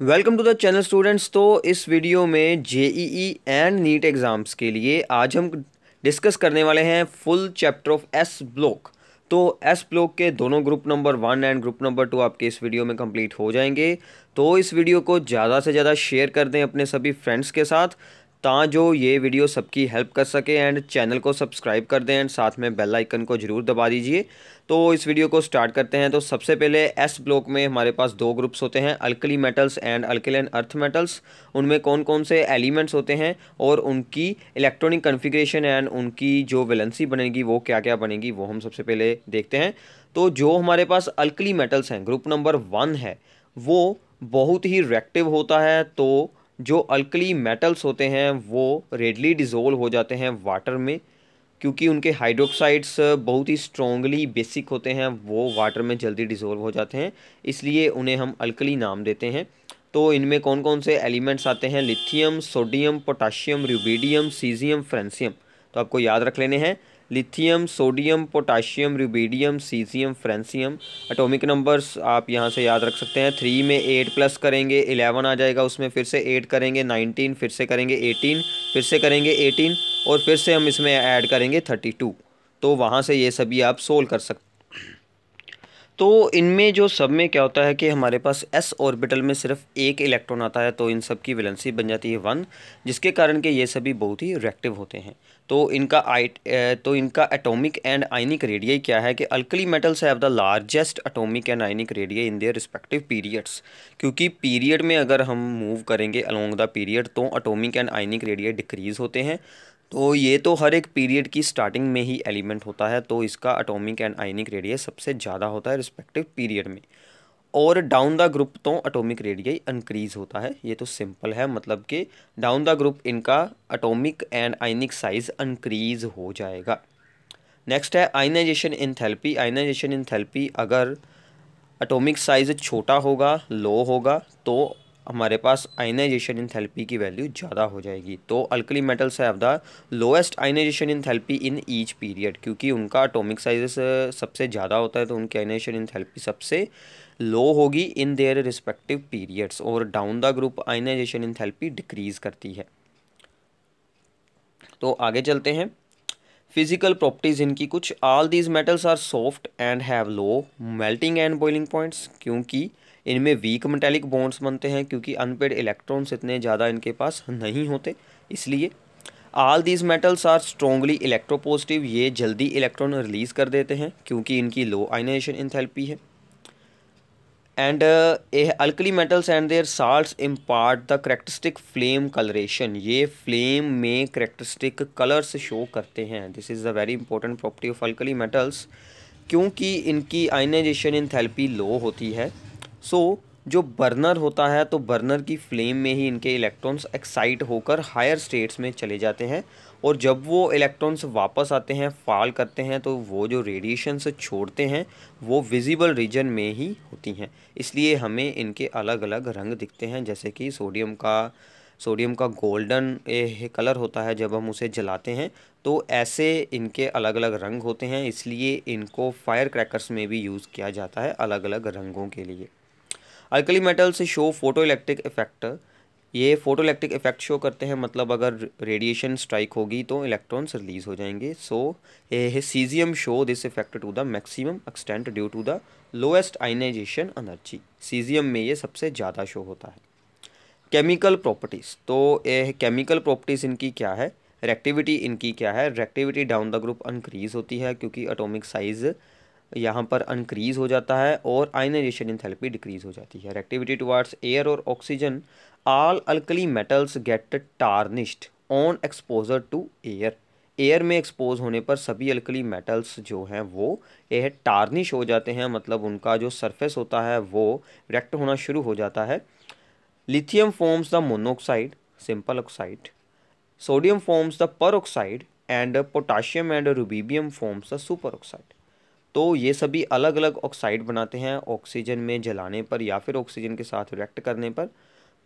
Welcome to the channel students तो इस video में जेईई एंड नीट एग्ज़ाम्स के लिए आज हम डिस्कस करने वाले हैं full chapter of S block तो एस ब्लॉक के दोनों group number one and group number two आपके इस वीडियो में कंप्लीट हो जाएँगे। तो इस वीडियो को ज़्यादा से ज़्यादा शेयर कर दें अपने सभी फ्रेंड्स के साथ। ता जो ये वीडियो सबकी हेल्प कर सके एंड चैनल को सब्सक्राइब कर दें एंड साथ में बेल आइकन को ज़रूर दबा दीजिए। तो इस वीडियो को स्टार्ट करते हैं। तो सबसे पहले एस ब्लॉक में हमारे पास दो ग्रुप्स होते हैं, alkali metals and alkaline earth metals. उनमें कौन कौन से एलिमेंट्स होते हैं और उनकी इलेक्ट्रॉनिक कन्फिग्रेशन एंड उनकी जो वैलेंसी बनेगी, वो क्या क्या बनेगी, वो हम सबसे पहले देखते हैं। तो जो हमारे पास अल्कली मेटल्स हैं, ग्रुप नंबर वन है, वो बहुत ही रिएक्टिव होता है। तो जो अल्कली मेटल्स होते हैं, वो रेडली डिज़ोल्व हो जाते हैं वाटर में, क्योंकि उनके हाइड्रोक्साइड्स बहुत ही स्ट्रॉन्गली बेसिक होते हैं, वो वाटर में जल्दी डिज़ोल्व हो जाते हैं, इसलिए उन्हें हम अल्कली नाम देते हैं। तो इनमें कौन कौन से एलिमेंट्स आते हैं? Lithium sodium potassium rubidium caesium francium तो आपको याद रख लेने हैं। Lithium, sodium, potassium, rubidium, caesium, francium. Atomic numbers आप यहाँ से याद रख सकते हैं। थ्री में एट प्लस करेंगे, इलेवन आ जाएगा उसमें, फिर से एट करेंगे, नाइनटीन, फिर से करेंगे, एटीन, फिर से करेंगे, एटीन, और फिर से हम इसमें ऐड करेंगे थर्टी टू। तो वहाँ से ये सभी आप सोल्व कर सकते तो इनमें जो सब में क्या होता है कि हमारे पास एस ऑर्बिटल में सिर्फ़ एक इलेक्ट्रॉन आता है तो इन सब की वैलेंसी बन जाती है वन जिसके कारण के ये सभी बहुत ही रिएक्टिव होते हैं। तो इनका आइट तो इनका एटॉमिक एंड आइनिक रेडियाई क्या है कि alkali metals have the largest atomic and ionic radii in their respective periods. क्योंकि पीरियड में अगर हम मूव करेंगे अलोंग द पीरियड तो atomic and ionic radii decrease होते हैं। तो ये तो हर एक पीरियड की स्टार्टिंग में ही एलिमेंट होता है तो इसका अटोमिक एंड आइनिक रेडियस सबसे ज़्यादा होता है रिस्पेक्टिव पीरियड में। और डाउन द ग्रुप तो अटोमिक रेडियाई इंक्रीज होता है। ये तो सिंपल है मतलब कि डाउन द ग्रुप इनका atomic and ionic size increase हो जाएगा। नेक्स्ट है आइनाइजेशन इन थेल्पी आइनाइजेशन इन थेल्पी अगर अटोमिक साइज़ छोटा होगा लो होगा तो हमारे पास आइनाइजेशन इन थेल्पी की वैल्यू ज़्यादा हो जाएगी। तो alkali metals have the lowest ionisation enthalpy in each period क्योंकि उनका अटोमिक साइज़ सबसे ज़्यादा होता है तो उनकी आइनाइजेशन इन थेल्पी सबसे लो होगी इन देयर रिस्पेक्टिव पीरियड्स और down the group ionisation enthalpy decrease करती है। तो आगे चलते हैं। फ़िज़िकल प्रॉपर्टीज़ इनकी कुछ all these metals are soft and have low melting and boiling points क्योंकि इनमें वीक मेटेलिक बॉन्ड्स बनते हैं क्योंकि अनपेड इलेक्ट्रॉन्स इतने ज़्यादा इनके पास नहीं होते, इसलिए all these metals are strongly electropositive ये जल्दी इलेक्ट्रॉन रिलीज़ कर देते हैं क्योंकि इनकी लो आइनाइजेशन इंथेल्पी है। And alkali metals and their salts impart the characteristic flame colouration ये फ्लेम में करेक्टरिस्टिक कलर्स शो करते हैं this is the very important property of alkali metals क्योंकि इनकी आइनाइजेशन इन थेल्पी लो होती है। So so, जो बर्नर होता है तो बर्नर की फ्लेम में ही इनके इलेक्ट्रॉन्स एक्साइट होकर हायर स्टेट्स में चले जाते हैं। और जब वो इलेक्ट्रॉन्स वापस आते हैं फॉल करते हैं तो वो जो रेडिएशंस छोड़ते हैं, वो विजिबल रीजन में ही होती हैं। इसलिए हमें इनके अलग अलग रंग दिखते हैं, जैसे कि सोडियम का सोडियम का गोल्डन कलर होता है जब हम उसे जलाते हैं तो ऐसे इनके अलग अलग रंग होते हैं, इसलिए इनको फायर क्रैकर्स में भी यूज़ किया जाता है अलग अलग रंगों के लिए। Alkali metals show photo electric effect ये फ़ोटो इलेक्ट्रिक इफ़ेक्ट शो करते हैं मतलब अगर रेडिएशन स्ट्राइक होगी तो इलेक्ट्रॉन्स रिलीज़ हो जाएँगे। So caesium show this effect to the maximum extent due to the lowest ionisation energy caesium में ये सबसे ज़्यादा शो होता है। केमिकल प्रॉपर्टीज़ तो ये केमिकल प्रॉपर्टीज़ इनकी क्या है? रेक्टिविटी इनकी क्या है? Reactivity down the group increase होती है, क्योंकि अटोमिक साइज़ यहाँ पर अनक्रीज हो जाता है और आइनाइजेशन इन थेरेपी डिक्रीज हो जाती है। एक्टिविटी टुवार्ड्स एयर और oxygen all alkali metals get tarnished on exposure to air air में एक्सपोज होने पर सभी अल्कली मेटल्स जो हैं, वो यह टार्निश हो जाते हैं मतलब उनका जो सरफेस होता है, वो रेक्ट होना शुरू हो जाता है। Lithium forms the monoxide simple oxide sodium forms the peroxide and potassium and rubidium forms the superoxide तो ये सभी अलग अलग ऑक्साइड बनाते हैं ऑक्सीजन में जलाने पर या फिर ऑक्सीजन के साथ रिएक्ट करने पर।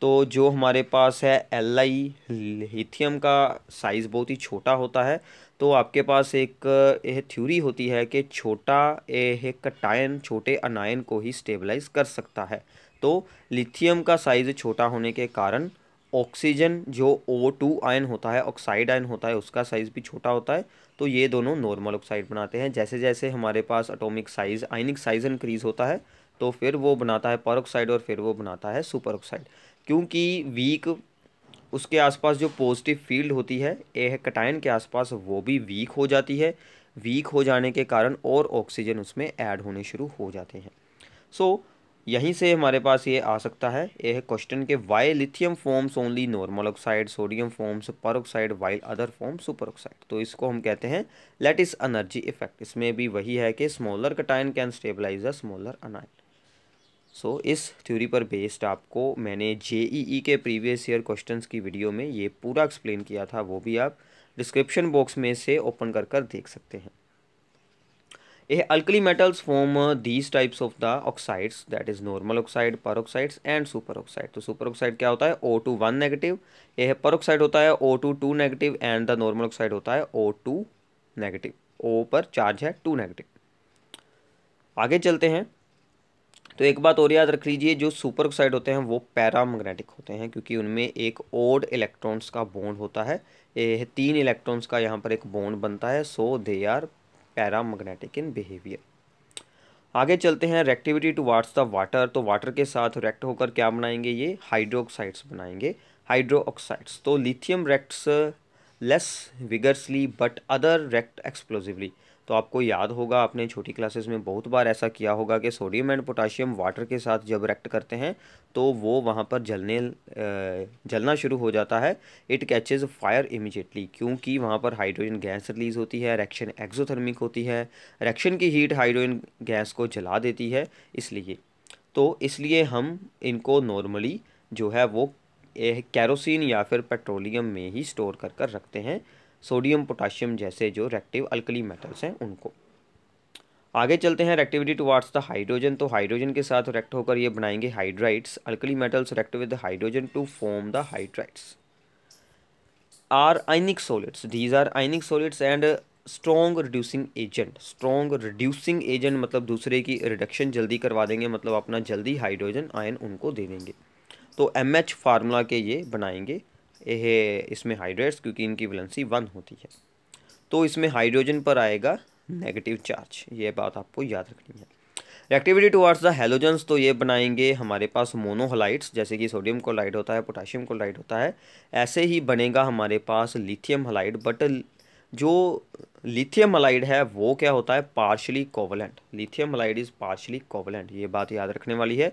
तो जो हमारे पास है एल आई लिथियम का साइज़ बहुत ही छोटा होता है। तो आपके पास एक, यह थ्योरी होती है कि छोटा एक कटायन छोटे अनायन को ही स्टेबलाइज कर सकता है। तो लिथियम का साइज़ छोटा होने के कारण ऑक्सीजन जो ओ टू आयन होता है ऑक्साइड आयन होता है, उसका साइज़ भी छोटा होता है। तो ये दोनों नॉर्मल ऑक्साइड बनाते हैं। जैसे जैसे हमारे पास atomic size ionic size increase होता है तो फिर वो बनाता है पर ऑक्साइड और फिर वो बनाता है सुपर ऑक्साइड क्योंकि वीक उसके आसपास जो पॉजिटिव फ़ील्ड होती है ए कटायन के आसपास वो भी वीक हो जाती है। वीक हो जाने के कारण और ऑक्सीजन उसमें ऐड होने शुरू हो जाते हैं। सो so, यहीं से हमारे पास ये आ सकता है। यह क्वेश्चन के why lithium forms only normal oxide sodium forms peroxide while other form superoxide तो इसको हम कहते हैं लेट इस एनर्जी इफ़ेक्ट इसमें भी वही है कि smaller cation can stabilise a smaller anion so इस थ्योरी पर बेस्ड आपको मैंने जेईई e के प्रीवियस ईयर क्वेश्चन की वीडियो में ये पूरा एक्सप्लेन किया था, वो भी आप डिस्क्रिप्शन बॉक्स में से ओपन कर कर देख सकते हैं। Alkali metals form these types of the oxides that is normal oxide peroxide and superoxide तो सुपर ऑक्साइड क्या होता है? ओ टू वन नेगेटिव यह पर ऑक्साइड होता है O two two negative and the normal oxide होता है O two negative O पर चार्ज है टू नेगेटिव आगे चलते हैं। तो एक बात और याद रख लीजिए, जो सुपर ऑक्साइड होते हैं, वो पैरामैग्नेटिक होते हैं, क्योंकि उनमें एक ओड इलेक्ट्रॉन्स का बॉन्ड होता है। ये तीन इलेक्ट्रॉन्स का यहाँ पर एक बॉन्ड बनता है so they are paramagnetic in behaviour. आगे चलते हैं reactivity to what's the water तो वाटर के साथ रेक्ट होकर क्या बनाएँगे ये? हाइड्रोक्साइड्स बनाएँगे। हाइड्रो ऑक्साइड्स तो lithium reacts less vigorously but other react explosively तो आपको याद होगा, आपने छोटी क्लासेस में बहुत बार ऐसा किया होगा कि सोडियम एंड पोटाशियम वाटर के साथ जब रेक्ट करते हैं तो वो वहाँ पर जलने जलना शुरू हो जाता है। इट कैचेज फायर इमिजिएटली क्योंकि वहाँ पर हाइड्रोजन गैस रिलीज़ होती है रेक्शन एक्जोथर्मिक होती है। रेक्शन की हीट हाइड्रोजन गैस को जला देती है, इसलिए। तो इसलिए हम इनको नॉर्मली जो है वो कैरोसिन या फिर पेट्रोलियम में ही स्टोर कर कर रखते हैं। सोडियम पोटाशियम जैसे जो रेक्टिव अल्कली मेटल्स हैं उनको। आगे चलते हैं रेक्टिविटी टुवार्ड्स द हाइड्रोजन तो हाइड्रोजन के साथ रेक्ट होकर ये बनाएँगे hydrides alkali metals react with hydrogen to form the hydrides are ionic solids these are ionic solids and strong reducing agent strong reducing agent मतलब दूसरे की रिडक्शन जल्दी करवा देंगे मतलब अपना जल्दी हाइड्रोजन आयन उनको दे देंगे। तो एम एच फार्मूला के ये बनाएँगे। यह इसमें हाइड्रेट्स क्योंकि इनकी वैलेंसी वन होती है। तो इसमें हाइड्रोजन पर आएगा नेगेटिव चार्ज ये बात आपको याद रखनी है। एक्टिविटी टुवार्ड्स द हेलोजन्स तो ये बनाएँगे हमारे पास मोनोहलाइट्स जैसे कि सोडियम कोलाइड होता है पोटाशियम कोलाइड होता है। ऐसे ही बनेगा हमारे पास लिथियम हलाइड बट जो लिथियम हलाइड है, वो क्या होता है? Partially covalent lithium halide is partially covalent ये बात याद रखने वाली है।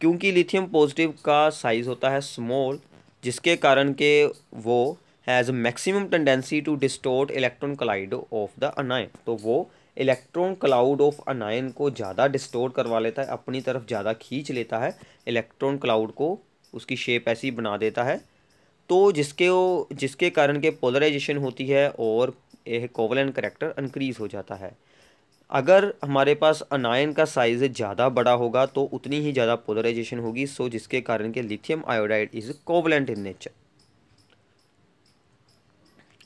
क्योंकि लिथियम पॉजिटिव का साइज़ होता है स्मॉल जिसके कारण के वो has maximum tendency to distort electron cloud of the anion तो वो इलेक्ट्रॉन क्लाउड ऑफ़ अनायन को ज़्यादा डिस्टोर्ट करवा लेता है, अपनी तरफ़ ज़्यादा खींच लेता है इलेक्ट्रॉन क्लाउड को उसकी शेप ऐसी बना देता है। तो जिसके वो जिसके कारण के पोलराइजेशन होती है और यह कोवलन करेक्टर इंक्रीज हो जाता है। अगर हमारे पास अनायन का साइज़ ज़्यादा बड़ा होगा तो उतनी ही ज़्यादा पोलराइजेशन होगी। सो जिसके कारण के lithium iodide is covalent in nature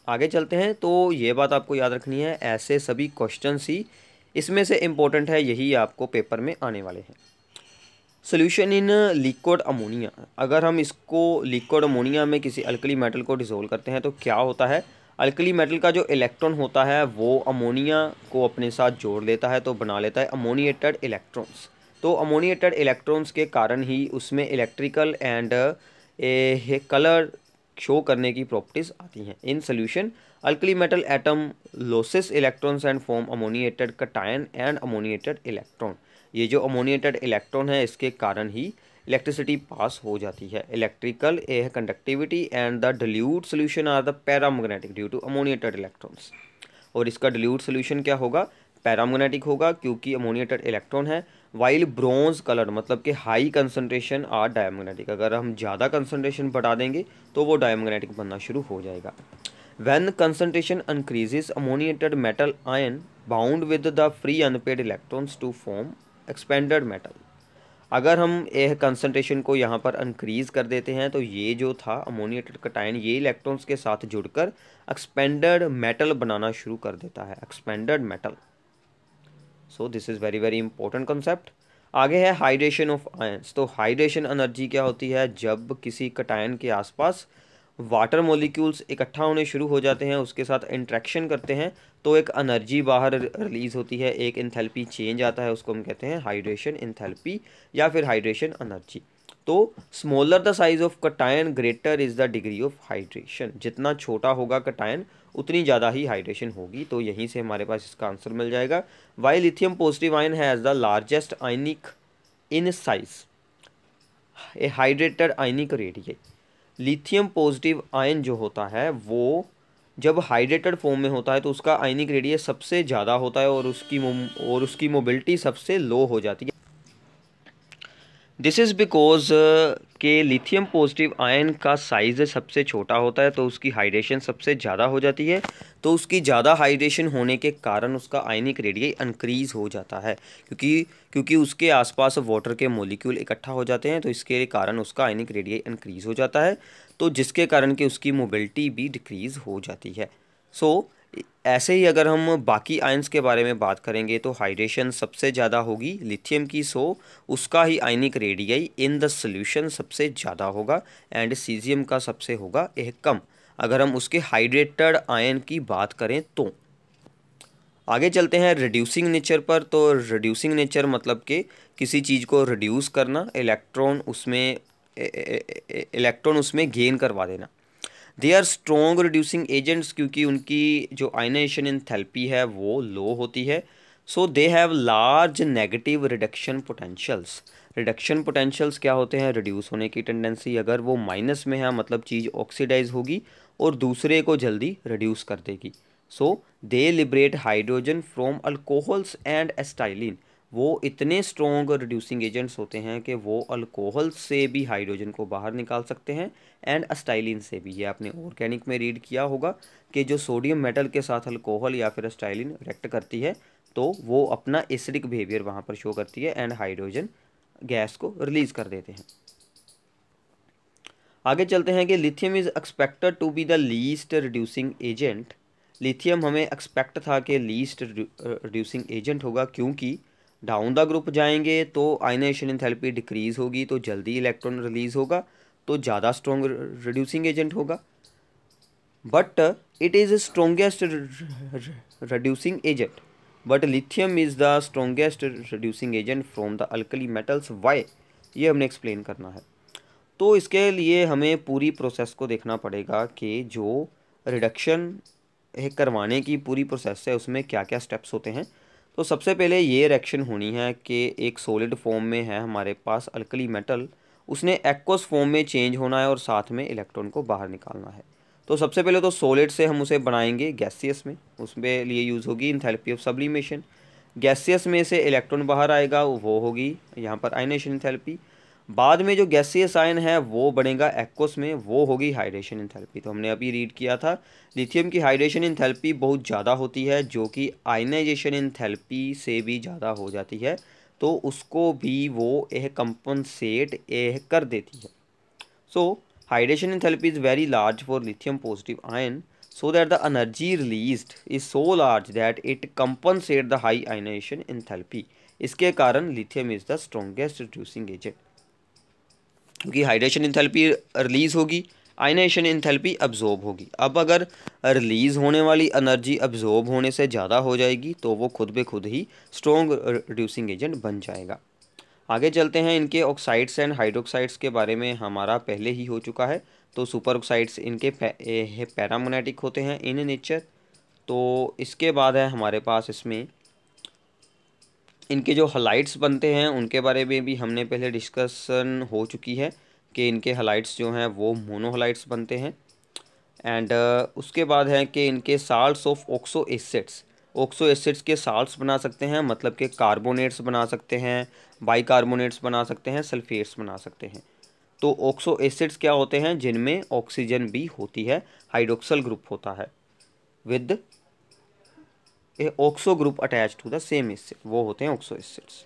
आगे चलते हैं तो ये बात आपको याद रखनी है, ऐसे सभी क्वेश्चन ही इसमें से इम्पोर्टेंट है, यही आपको पेपर में आने वाले हैं। सोल्यूशन इन लिक्विड अमोनिया अगर हम इसको लिक्विड अमोनिया में किसी अल्कली मेटल को डिजोल्व करते हैं तो क्या होता है? अल्कली मेटल का जो इलेक्ट्रॉन होता है, वो अमोनिया को अपने साथ जोड़ लेता है तो बना लेता है अमोनिएटेड इलेक्ट्रॉन्स। तो अमोनिएटेड इलेक्ट्रॉन्स के कारण ही उसमें इलेक्ट्रिकल एंड कलर शो करने की प्रॉपर्टीज़ आती हैं। In solution, alkali metal atom loses electrons and form ammoniated cation and ammoniated electron. ये जो अमोनिएटेड इलेक्ट्रॉन है, इसके कारण ही इलेक्ट्रिसिटी पास हो जाती है। इलेक्ट्रिकल ए है conductivity and the dilute solution are the paramagnetic due to ammoniated electrons और इसका डिल्यूट सोल्यूशन क्या होगा? पैरामोगनेटिक होगा क्योंकि अमोनिएटेड इलेक्ट्रॉन है। वाइल ब्रॉन्ज कलर मतलब कि हाई कंसनट्रेशन आर डायमोगनेटिक अगर हम ज़्यादा कंसनट्रेशन बढ़ा देंगे तो वो डायमोगनेटिक बनना शुरू हो जाएगा। When concentration increases, ammoniated metal ion bound with the free unpaired electrons to form expanded metal अगर हम यह कंसनट्रेशन को यहाँ पर इंक्रीज़ कर देते हैं तो ये जो था अमोनिएटेड कटायन ये इलेक्ट्रॉन्स के साथ जुड़कर एक्सपेंडेड मेटल बनाना शुरू कर देता है expanded metal so this is very very important concept आगे है हाइड्रेशन ऑफ़ आयंस तो हाइड्रेशन एनर्जी क्या होती है? जब किसी कटायन के आसपास वाटर मॉलिक्यूल्स इकट्ठा होने शुरू हो जाते हैं, उसके साथ इंट्रैक्शन करते हैं तो एक एनर्जी बाहर रिलीज़ होती है, एक इंथेल्पी चेंज आता है, उसको हम कहते हैं हाइड्रेशन इंथेल्पी या फिर हाइड्रेशन एनर्जी। तो smaller the size of cation greater is the degree of hydration जितना छोटा होगा कटायन उतनी ज़्यादा ही हाइड्रेशन होगी। तो यहीं से हमारे पास इसका आंसर मिल जाएगा। Why lithium positive ion has the largest ionic in size a hydrated ionic radii lithium positive ion जो होता है, वो जब हाइड्रेटेड फॉर्म में होता है तो उसका आयनिक रेडियस सबसे ज़्यादा होता है और उसकी और उसकी मोबिलिटी सबसे लो हो जाती है। दिस इज़ बिकॉज़ के लिथियम पॉजिटिव आयन का साइज़ सबसे छोटा होता है तो उसकी हाइड्रेशन सबसे ज़्यादा हो जाती है। तो उसकी ज़्यादा हाइड्रेशन होने के कारण उसका आयनिक रेडियस इंक्रीज़ हो जाता है, क्योंकि क्योंकि उसके आसपास वाटर के मोलिक्यूल इकट्ठा हो जाते हैं तो इसके कारण उसका आयनिक रेडियस इंक्रीज़ हो जाता है। तो जिसके कारण कि उसकी मोबिलिटी भी डिक्रीज़ हो जाती है। सो so, ऐसे ही अगर हम बाकी आयंस के बारे में बात करेंगे तो हाइड्रेशन सबसे ज़्यादा होगी लिथियम की सो उसका ही ionic radii in the solution सबसे ज़्यादा होगा एंड सीजियम का सबसे होगा यह कम। अगर हम उसके हाइड्रेटेड आयन की बात करें तो। आगे चलते हैं रिड्यूसिंग नेचर पर तो रिड्यूसिंग नेचर मतलब कि किसी चीज़ को रिड्यूस करना इलेक्ट्रॉन उसमें इलेक्ट्रॉन उसमें गेन करवा देना। They are strong reducing agents क्योंकि उनकी जो आइनेशन इन थेल्पी है, वो लो होती है। So they have large negative reduction potentials reduction potentials क्या होते हैं? रिड्यूस होने की टेंडेंसी अगर वो माइनस में है मतलब चीज़ ऑक्सीडाइज होगी और दूसरे को जल्दी रिड्यूस कर देगी। So they liberate hydrogen from alcohols and acetylene वो इतने स्ट्रॉन्ग रिड्यूसिंग एजेंट्स होते हैं कि वो अल्कोहल से भी हाइड्रोजन को बाहर निकाल सकते हैं एंड अस्टाइलिन से भी। ये आपने ऑर्गेनिक में रीड किया होगा कि जो सोडियम मेटल के साथ अल्कोहल या फिर अस्टाइलिन रिएक्ट करती है तो वो अपना एसिडिक बिहेवियर वहाँ पर शो करती है एंड हाइड्रोजन गैस को रिलीज़ कर देते हैं। आगे चलते हैं कि lithium is expected to be the least reducing agent lithium हमें एक्सपेक्ट था कि लीस्ट रिड्यूसिंग एजेंट होगा क्योंकि डाउन द ग्रुप जाएँगे तो आइनेशन इंथेल्पी डिक्रीज होगी तो जल्दी इलेक्ट्रॉन रिलीज़ होगा तो ज़्यादा स्ट्रॉन्ग रिड्यूसिंग एजेंट होगा। But it is strongest reducing agent but lithium is the strongest reducing agent from the alkali metals why ये हमने एक्सप्लेन करना है। तो इसके लिए हमें पूरी प्रोसेस को देखना पड़ेगा कि जो रिडक्शन करवाने की पूरी प्रोसेस है, उसमें क्या क्या स्टेप्स होते हैं। तो सबसे पहले ये रिएक्शन होनी है कि एक सॉलिड फॉर्म में है हमारे पास अल्कली मेटल उसने एक्वस फॉर्म में चेंज होना है और साथ में इलेक्ट्रॉन को बाहर निकालना है। तो सबसे पहले तो सॉलिड से हम उसे बनाएँगे गैसियस में। उसमें लिए यूज़ होगी इंथेरेपी ऑफ़ सब्लिमेशन गैसियस में से इलेक्ट्रॉन बाहर आएगा, वो होगी यहाँ पर आइनेशन इंथेल्पी बाद में जो गैसियस आयन है, वो बनेगा एक्वस में, वो होगी हाइड्रेशन इंथेल्पी तो हमने अभी रीड किया था लिथियम की हाइड्रेशन इंथेल्पी बहुत ज़्यादा होती है, जो कि आयनाइजेशन इंथेल्पी से भी ज़्यादा हो जाती है तो उसको भी वो यह कंपनसेट यह कर देती है. So hydration enthalpy is very large for lithium positive ion so that the energy released is so large that it compensate the high ionization enthalpy इसके कारण lithium is the strongest reducing agent क्योंकि hydration enthalpy release होगी ionisation enthalpy absorb होगी। अब अगर release होने वाली energy absorb होने से ज़्यादा हो जाएगी तो वो खुद ब खुद ही स्ट्रॉन्ग रिड्यूसिंग एजेंट बन जाएगा। आगे चलते हैं इनके ऑक्साइड्स एंड हाइड्रोक्साइड्स के बारे में। हमारा पहले ही हो चुका है तो सुपर ऑक्साइड्स इनके पैरामोनेटिक होते हैं इन नेचर तो इसके बाद है हमारे पास इसमें इनके जो हलाइट्स बनते हैं उनके बारे में भी हमने पहले डिस्कसन हो चुकी है कि इनके हलाइट्स जो हैं वो मोनोहलाइट्स बनते हैं। एंड uh, उसके बाद है कि इनके salts of oxo acids oxo acids के साल्ट्स बना सकते हैं मतलब कि कार्बोनेट्स बना सकते हैं बाइकार्बोनेट्स बना सकते हैं सल्फेट्स बना सकते हैं। तो ऑक्सो एसिड्स क्या होते हैं? जिनमें ऑक्सीजन भी होती है हाइड्रोक्सल ग्रुप होता है। With oxo group attach to the same acid वो होते हैं oxo acids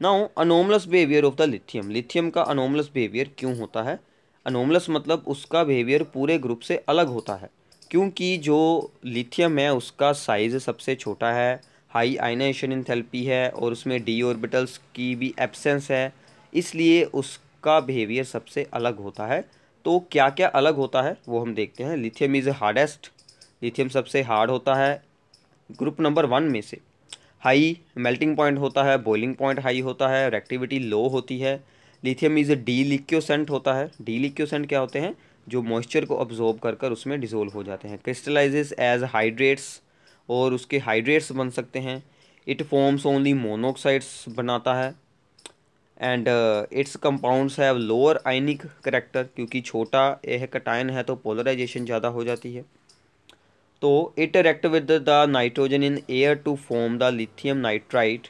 now anomalous behaviour of the lithium lithium का अनोमलस बिहेवियर क्यों होता है? अनोमलस मतलब उसका बिहेवियर पूरे ग्रुप से अलग होता है, क्योंकि जो लिथियम है, उसका साइज़ सबसे छोटा है हाई आइनाइजेशन इंथेल्पी है, और उसमें डी ऑर्बिटल्स की भी एब्सेंस है, इसलिए उसका बिहेवियर सबसे अलग होता है. तो क्या क्या अलग होता है? वो हम देखते हैं. लिथियम इज़ हार्डेस्ट लिथियम सबसे हार्ड होता है. ग्रुप नंबर वन में से। हाई मेल्टिंग पॉइंट होता है, बॉइलिंग पॉइंट हाई होता है रेक्टिविटी लो होती है। लिथियम इज़ डी लिक्योसेंट होता है। डी लिक्योसेंट क्या होते हैं? जो मॉइस्चर को ऑब्जॉर्ब कर कर उसमें डिजोल्व हो जाते हैं। क्रिस्टलाइजेस एज हाइड्रेट्स और उसके हाइड्रेट्स बन सकते हैं। इट फॉर्म्स ओनली मोनोक्साइड्स बनाता है। And its compounds have lower ionic character क्योंकि छोटा यह कटायन है तो पोलराइजेशन ज़्यादा हो जाती है। तो it react with the nitrogen in air to form the lithium nitrite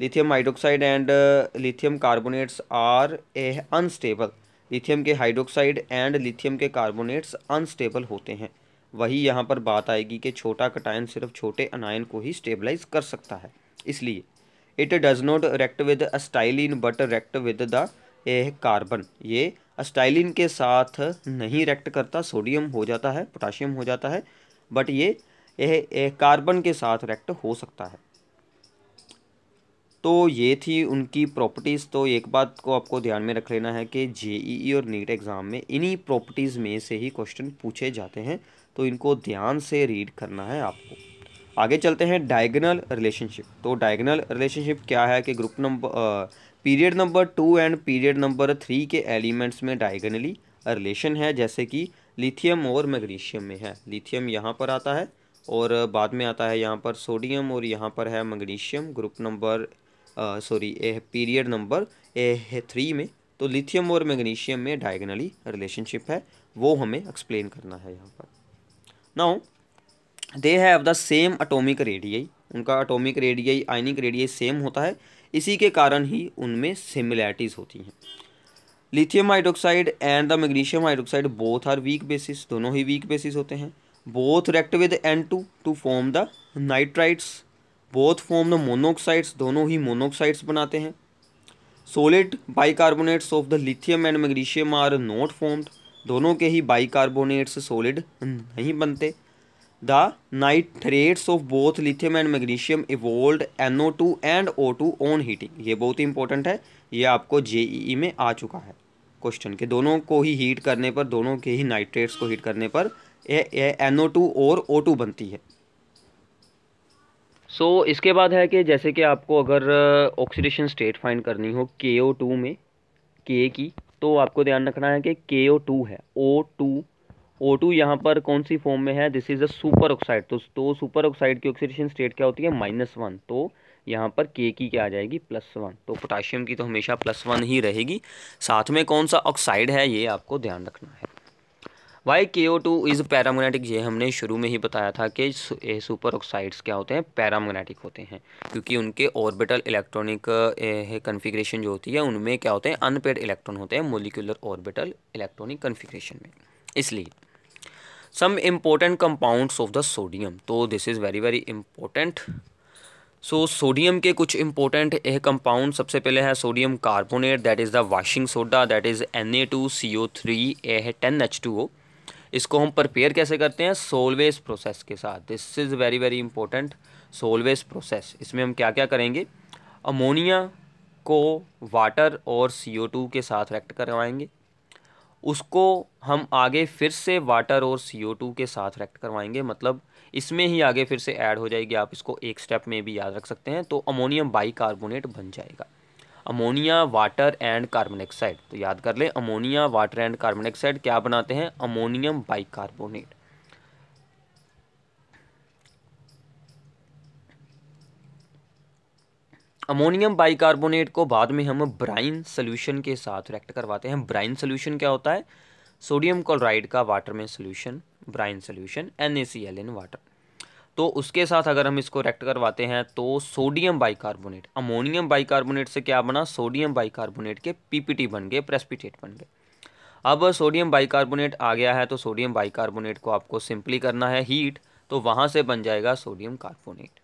lithium hydroxide and lithium carbonates are uh unstable lithium के हाइड्रोक्साइड एंड लिथियम के कार्बोनेट्स अनस्टेबल होते हैं। वही यहाँ पर बात आएगी कि छोटा कटायन सिर्फ़ छोटे अनायन को ही स्टेबलाइज कर सकता है। इसलिए it does not react with acetylene but react with the uh carbon ये अस्टाइलिन के साथ नहीं रेक्ट करता सोडियम हो जाता है पोटाशियम हो जाता है बट ये, यह कार्बन के साथ रेक्ट हो सकता है। तो ये थी उनकी प्रॉपर्टीज़ तो एक बात को आपको ध्यान में रख लेना है कि जेईई और नीट एग्ज़ाम में इन्हीं प्रॉपर्टीज़ में से ही क्वेश्चन पूछे जाते हैं तो इनको ध्यान से रीड करना है आपको। आगे चलते हैं डायगनल रिलेशनशिप तो डायगनल रिलेशनशिप क्या है कि group number period number two and period number three के एलिमेंट्स में डायगनली रिलेशन है, जैसे कि लिथियम और मैग्नीशियम में है। लिथियम यहाँ पर आता है और बाद में आता है यहाँ पर सोडियम और यहाँ पर है magnesium, group number sorry, uh, period number, uh three में। तो लिथियम और मैग्नीशियम में डायगनली रिलेशनशिप है। वो हमें एक्सप्लेन करना है यहाँ पर। Now they have the same atomic radii उनका atomic radii ionic radii same होता है। इसी के कारण ही उनमें सिमिलैरिटीज़ होती हैं। Lithium hydroxide and the magnesium hydroxide both are weak bases दोनों ही वीक बेसिस होते हैं। Both react with N two to form the nitrites both form the monoxides दोनों ही मोनोक्साइड्स बनाते हैं। Solid bicarbonates of the lithium and magnesium are not formed दोनों के ही बाइकार्बोनेट्स सोलिड नहीं बनते। The nitrates of both lithium and magnesium evolved NO two and O two on heating ये बहुत ही इंपॉर्टेंट है। ये आपको जेईई में आ चुका है। क्वेश्चन के दोनों को ही हीट करने पर दोनों के ही नाइट्रेट्स को हीट करने पर ये एनओ टू और ओ टू बनती है। सो so, इसके बाद है कि जैसे कि आपको अगर ऑक्सीडेशन स्टेट फाइंड करनी हो के ओ टू में के की तो आपको ध्यान रखना है कि के ओ टू है। ओ टू ओ टू यहाँ पर कौन सी फॉर्म में है? This is a super oxide तो तो सुपर ऑक्साइड की ऑक्सीडेशन स्टेट क्या होती है? माइनस वन तो यहाँ पर के की क्या आ जाएगी? प्लस वन तो पोटाशियम की तो हमेशा प्लस वन ही रहेगी। साथ में कौन सा ऑक्साइड है, ये आपको ध्यान रखना है। Why K O two is paramagnetic ये हमने शुरू में ही बताया था कि सुपर ऑक्साइड्स क्या होते हैं? पैरामोनेटिक होते हैं। क्योंकि उनके ऑर्बिटल इलेक्ट्रॉनिक कन्फिग्रेशन जो होती है, उनमें क्या होते हैं? अनपेड इलेक्ट्रॉन होते हैं मोलिकुलर ऑर्बिटल इलेक्ट्रॉनिक कन्फिग्रेशन में। इसलिए some important compounds of the sodium तो this is very very important so sodium के कुछ इंपॉर्टेंट कंपाउंड सबसे पहले है sodium carbonate that is the washing soda that is N A two C O three uh है ten H two O इसको हम prepare कैसे करते हैं? सोलवेस प्रोसेस के साथ. This is very very important Solvay process इसमें हम क्या क्या करेंगे? अमोनिया को वाटर और सी ओ टू के साथ रेक्ट करवाएँगे. उसको हम आगे फिर से वाटर और सी ओ टू के साथ रेक्ट करवाएँगे. मतलब इसमें ही आगे फिर से ऐड हो जाएगी, आप इसको एक स्टेप में भी याद रख सकते हैं तो अमोनियम बाई कार्बोनेट बन जाएगा। Ammonia water and carbon dioxide तो याद कर लें ammonia water and carbon dioxide क्या बनाते हैं? अमोनियम बाइकार्बोनेट अमोनियम बाइकार्बोनेट को बाद में हम ब्राइन सोल्यूशन के साथ रिएक्ट करवाते हैं। ब्राइन सोल्यूशन क्या होता है? सोडियम क्लोराइड का वाटर में solution brine solution N in water तो उसके साथ अगर हम इसको रेक्ट करवाते हैं तो सोडियम बाइकार्बोनेट अमोनियम बाइकार्बोनेट से क्या बना? सोडियम बाइकार्बोनेट के पीपीटी बन गए प्रेस्पिटेट बन गए। अब सोडियम बाइकार्बोनेट आ गया है तो सोडियम बाइकार्बोनेट को आपको सिंपली करना है हीट तो वहाँ से बन जाएगा सोडियम कार्बोनेट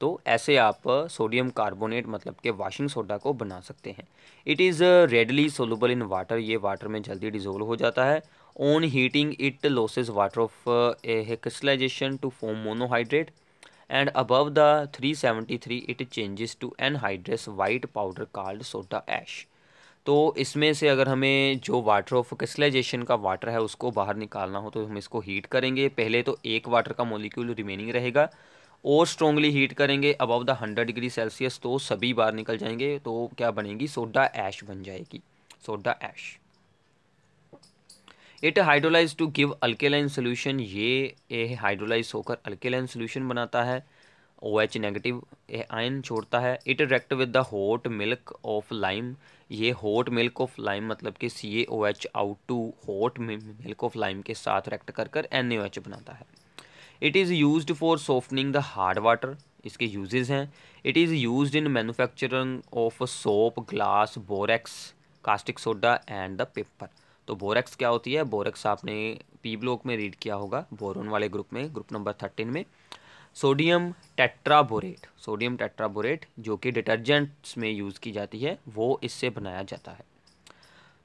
तो ऐसे आप सोडियम कार्बोनेट मतलब के वाशिंग सोडा को बना सकते हैं। It is readily soluble in water ये वाटर में जल्दी डिजोल्व हो जाता है। Heating it loses water of crystallisation to form monohydrate and above the 373 it changes to anhydrous white powder called soda ash तो इसमें से अगर हमें जो वाटर ऑफ़ क्रिस्टलाइजेशन का वाटर है उसको बाहर निकालना हो तो हम इसको हीट करेंगे। पहले तो एक वाटर का मोलिक्यूल रिमेनिंग रहेगा और स्ट्रॉन्गली हीट करेंगे। Above the hundred degree Celsius तो सभी बाहर निकल जाएँगे। तो क्या बनेगी? सोडा ऐश बन जाएगी। Soda ash it hydrolyse to give alkaline solution ये हाइड्रोलाइज होकर अल्केलाइन सोल्यूशन बनाता है। ओ एच नेगेटिव आयन छोड़ता है। It react with the hot milk of lime ये हॉट मिल्क ऑफ़ लाइम मतलब कि C A O H out two hot milk of lime के साथ रिएक्ट कर कर एन ए एच बनाता है। It is use for softening the hard water इसके यूजेज़ हैं। It is use in manufacturing of soap glass borax caustic soda and the paper तो borax क्या होती है? बोरेक्स आपने पी ब्लॉक में रीड किया होगा बोरोन वाले ग्रुप में ग्रुप नंबर थर्टीन में। सोडियम टेट्राबोरेट सोडियम टेट्राबोरेट जो कि डिटर्जेंट्स में यूज़ की जाती है वो इससे बनाया जाता है।